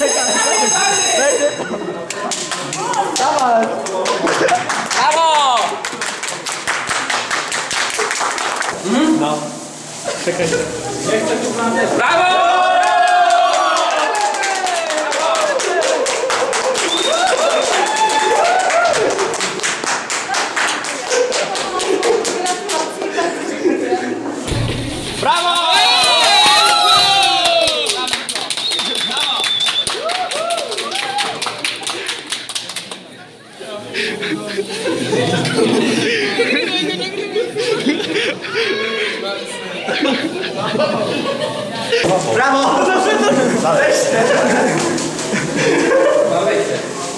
Czekam, będzie to. Dawaj. Brawo! No. Czekaj. Brawo! Bravo!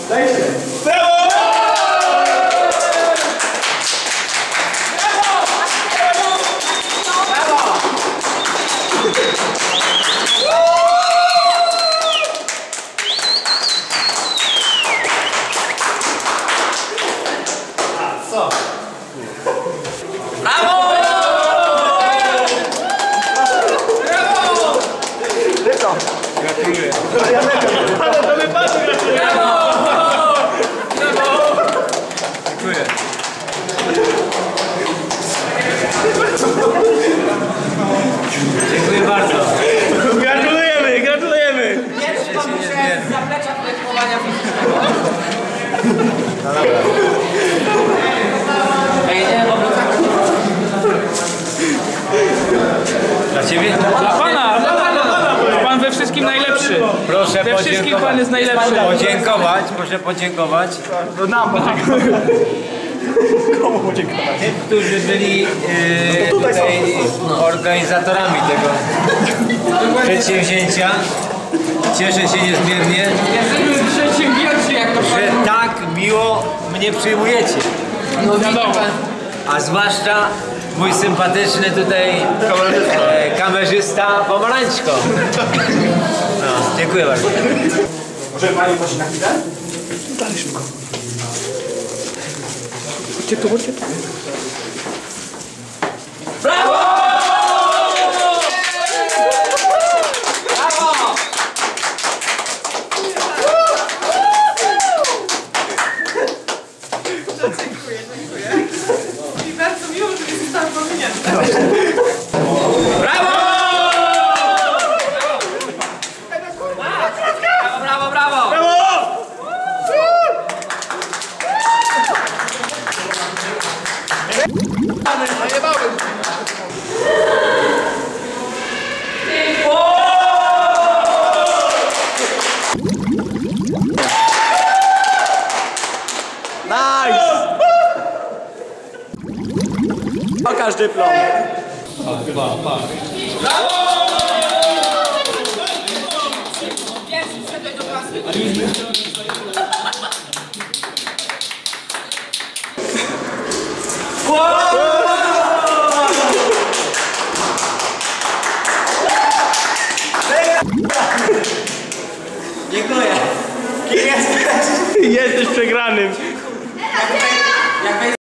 Weźcie! Brawo! So. Dziękuję bardzo. Gratulujemy, gratulujemy! Pierwszy komuś zaplecza projektowania fizycznego. Ej, Wszystkim pan jest najlepszy. Podziękować, proszę podziękować To nam podziękuję. tym, którzy byli e, tutaj organizatorami tego przedsięwzięcia. Cieszę się niezmiernie, Jesteśmy przedsiębiorczy, jak to że tak miło mnie przyjmujecie. No wiadomo. A zwłaszcza mój sympatyczny tutaj e, kamerzysta Pomarańczko. No, dziękuję bardzo. Może pani prosić na chwilę? Chodźcie tu, chodźcie tu. Brawo! Brawo! I bardzo miło, że mi zostały pominięte. Brawo! Brawo, brawo, brawo! Nice! Pokaż dyplom. Do klasy. Wow! running.